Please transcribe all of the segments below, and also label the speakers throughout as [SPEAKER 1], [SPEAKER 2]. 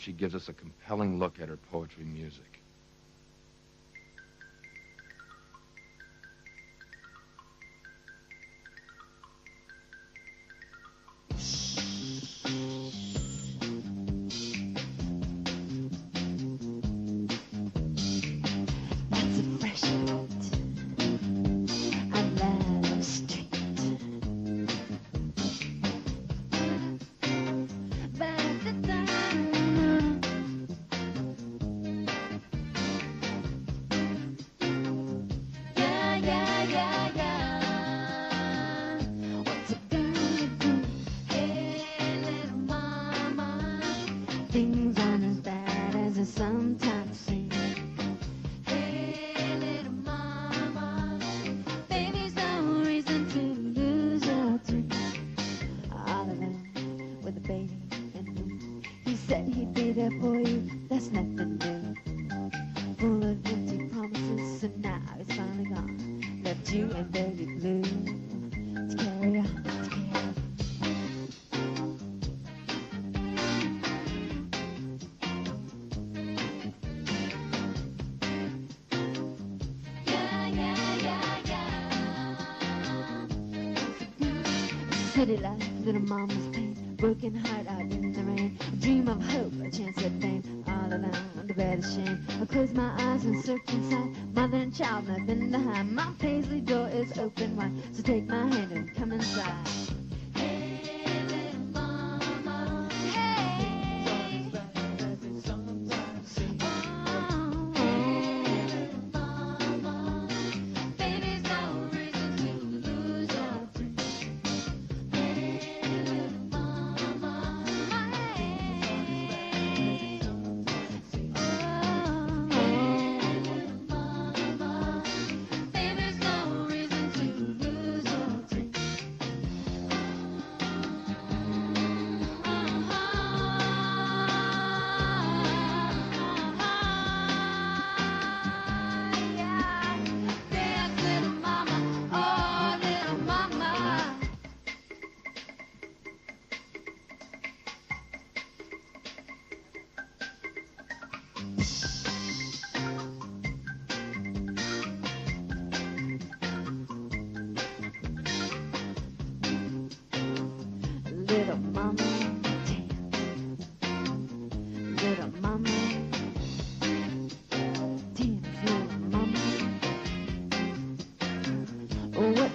[SPEAKER 1] she gives us a compelling look at her poetry music.
[SPEAKER 2] You. That's nothing new. Full of empty promises, and now he's finally gone. Left you and baby blue City life, little mama's pain, broken heart out in the rain. A dream of hope, a chance at fame, all alone, the bed of shame. I close my eyes and search inside, mother and child, nothing to hide. My paisley door is open wide, so take my hand and come inside.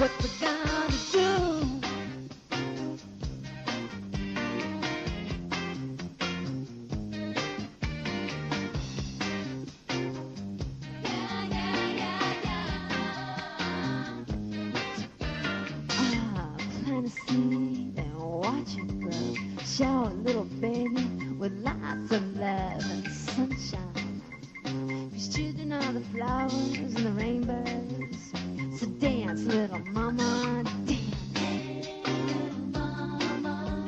[SPEAKER 2] What we gonna do? Yeah, yeah, yeah. Ah, and watch it grow. Shower little baby with lots of love and sunshine. Children are the flowers and the rainbows to dance, little mama. Dance, little mama.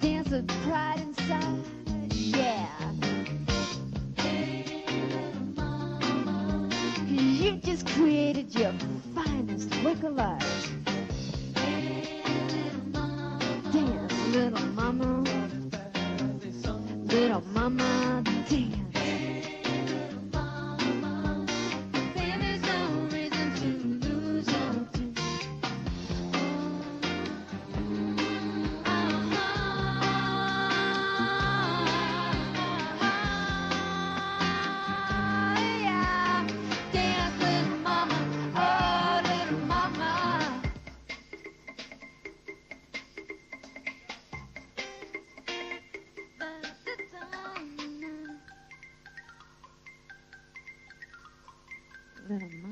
[SPEAKER 2] Dance with pride inside. Yeah. Little mama. You've just created your finest work of art. Hey, little mama. Dance, little mama. Mm-hmm.